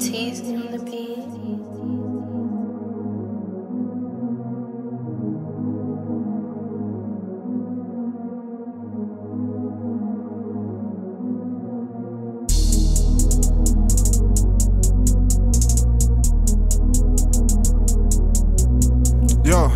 Teased on the beat. Yo,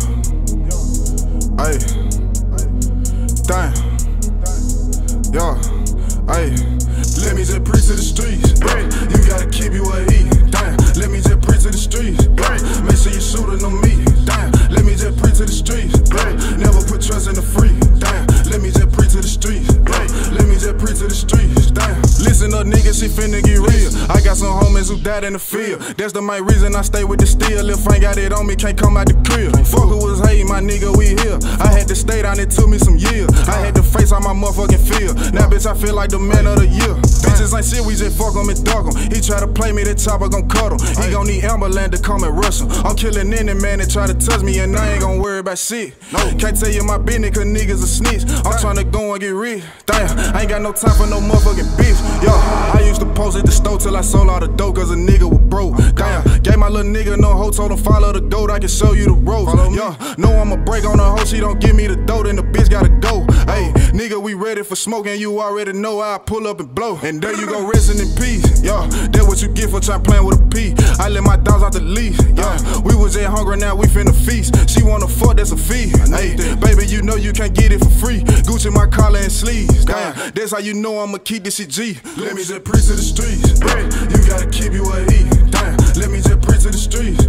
niggas, she finna get real. I got some homies who died in the field. That's the main reason I stay with the steel. If I ain't got it on me, can't come out the crib. Fuck who was hating, my nigga, we here. I had to stay down, it took me some years. I had to face all my motherfucking fear. Now, bitch, I feel like the man of the year. Bitches ain't shit, we just fuck 'em and 'em. He try to play me, that chopper gon' cut him. He gon' need Amberland to come and rush him. I'm killing any man that try to touch me, and I ain't gon' worry about shit. No. Can't tell you my business, cause niggas a snitch. I'm tryna go and get rich. Damn, I ain't got no time for no motherfucking bitch. Yo, I used to post at the store till I sold all the dope, cause a nigga was broke. Damn, gave my little nigga no hoe, told him follow the goat, I can show you the ropes. Yo, know I'ma break on the hoe, she don't give me the dope, then the bitch gotta go. Hey, nigga, we ready for smoking, you already know I pull up and blow. And there you go, resting in peace. Yeah, that what you get for trying playing with a P. I let my dogs out the leash. Yeah, we was just hungry, now we finna feast. She wanna fuck, that's a fee. Hey, baby, you know you can't get it for free. Gucci my collar and sleeves. Damn, that's how you know I'ma keep this shit G. Let me just preach to the streets. You gotta keep you a E. Damn, let me just preach to the streets.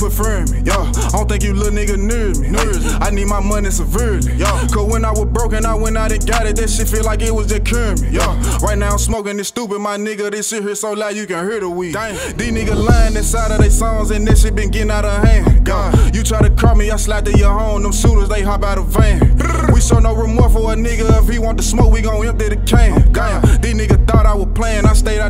Prefer me. Yo, I don't think you little nigga near me. I need my money severely. Yo, cause when I was broken, I went out and got it. That shit feel like it was just curing me. Yo, right now I'm smoking this stupid, my nigga. This shit here so loud you can hear the weed. Damn. These niggas lying inside of their songs and that shit been getting out of hand. Yo, you try to call me, I slide to your home. Them shooters, they hop out of van. We show no remorse for a nigga. If he want the smoke, we gon' empty the can. Oh, Damn, these niggas thought I was playing. I stayed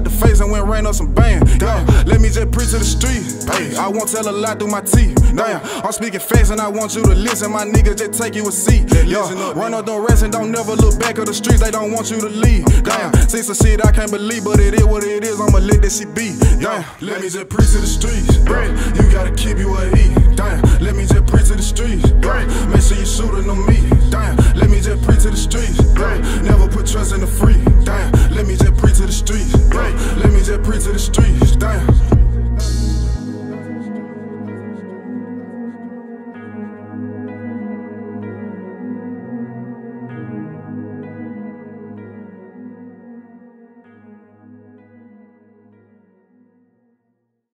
out the face and went rain up some band. Yo, let me just preach to the street. Hey, I won't tell a lie through my teeth. Damn, I'm speaking fast and I want you to listen. My nigga, just take you a seat. Yo, run up the rest and don't never look back of the streets. They don't want you to leave. Damn, see some shit I can't believe, but it is what it is. I'ma let this shit be. Damn, let me just preach to the streets. Right, you gotta keep you a E. Damn, let me just preach to the streets. Right, make sure you shooting on me.